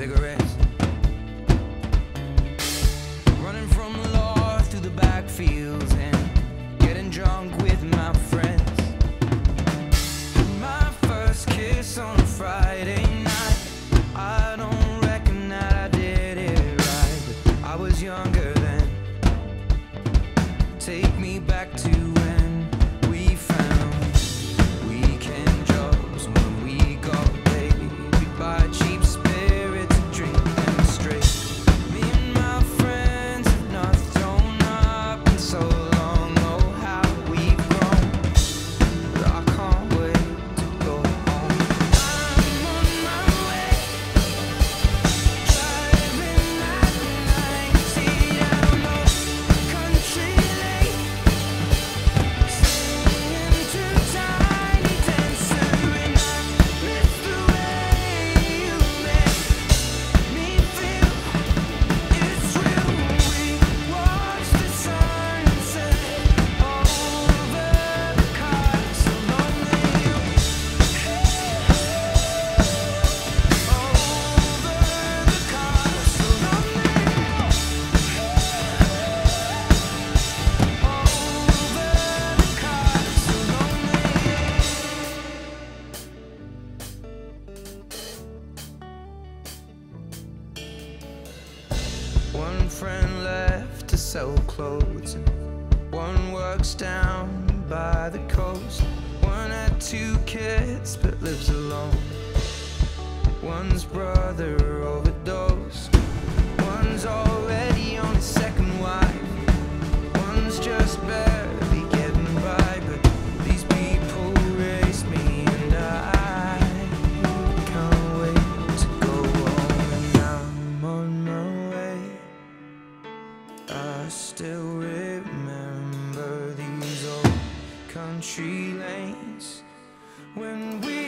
cigarettes. One friend left to sell clothes. And One works down by the coast. One had two kids but lives alone. One's brother over I still remember these old country lanes when we